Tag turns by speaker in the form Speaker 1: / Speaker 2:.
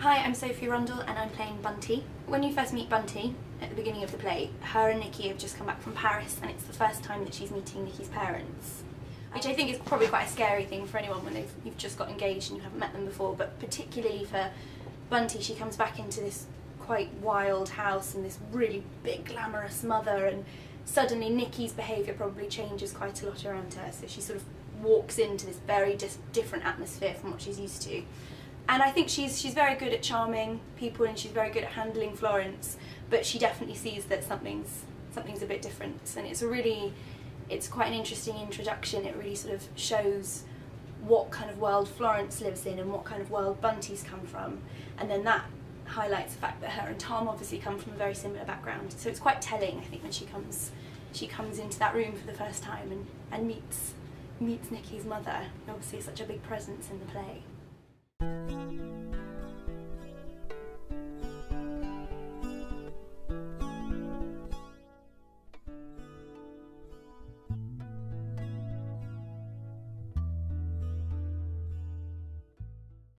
Speaker 1: Hi, I'm Sophie Rundle and I'm playing Bunty. When you first meet Bunty at the beginning of the play, her and Nicky have just come back from Paris and it's the first time that she's meeting Nicky's parents. Which I think is probably quite a scary thing for anyone when they've, you've just got engaged and you haven't met them before, but particularly for Bunty, she comes back into this quite wild house and this really big glamorous mother and suddenly Nicky's behaviour probably changes quite a lot around her so she sort of walks into this very different atmosphere from what she's used to and I think she's she's very good at charming people and she's very good at handling Florence but she definitely sees that something's something's a bit different. And it's a really it's quite an interesting introduction. It really sort of shows what kind of world Florence lives in and what kind of world Bunty's come from. And then that highlights the fact that her and Tom obviously come from a very similar background. So it's quite telling I think when she comes she comes into that room for the first time and, and meets meets Nicky's mother obviously such a big presence in the play.